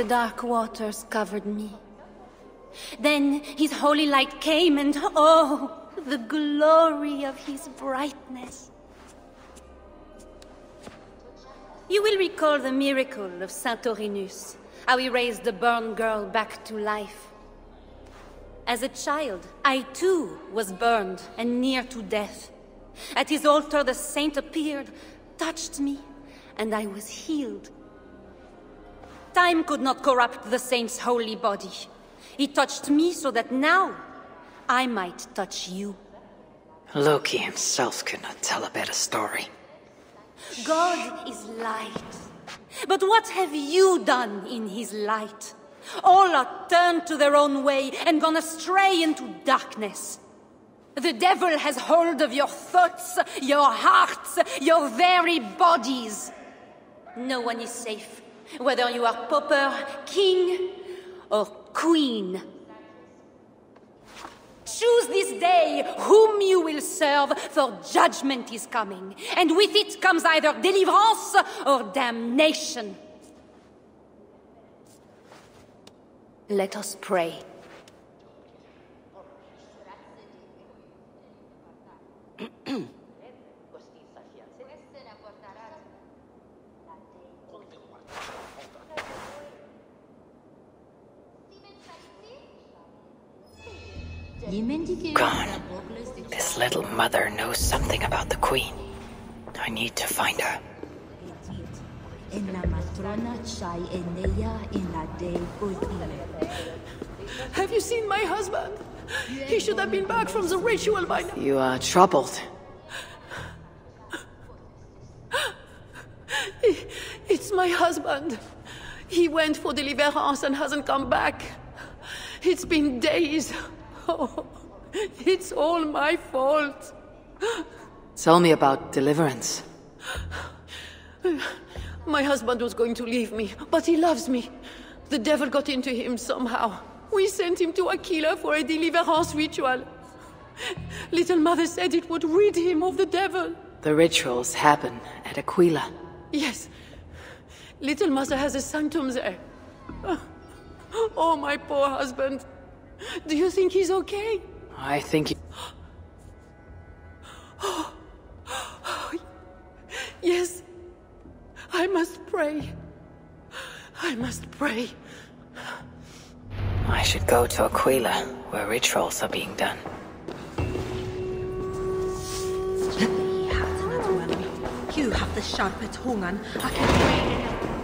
The dark waters covered me. Then his holy light came, and oh, the glory of his brightness. You will recall the miracle of Saint Birinus, how he raised the burned girl back to life. As a child, I too was burned and near to death. At his altar, the saint appeared, touched me, and I was healed. Time could not corrupt the saint's holy body. He touched me so that now I might touch you. Loki himself could not tell a better story. God is light. But what have you done in his light? All are turned to their own way and gone astray into darkness. The devil has hold of your thoughts, your hearts, your very bodies. No one is safe, whether you are pauper, king, or queen. Choose this day whom you will serve, for judgment is coming, and with it comes either deliverance or damnation. Let us pray. Gone. This little mother knows something about the Queen. I need to find her. Have you seen my husband? He should have been back from the ritual by now. You are troubled. It's my husband. He went for deliverance and hasn't come back. It's been days. Oh, it's all my fault. Tell me about deliverance. My husband was going to leave me, but he loves me. The devil got into him somehow. We sent him to Aquila for a deliverance ritual. Little Mother said it would rid him of the devil. The rituals happen at Aquila. Yes. Little Mother has a sanctum there. Oh, my poor husband. Do you think he's okay? I think he... Yes. I must pray. I must pray. I should go to Aquila, where rituals are being done. You have the sharper tongue, and I can...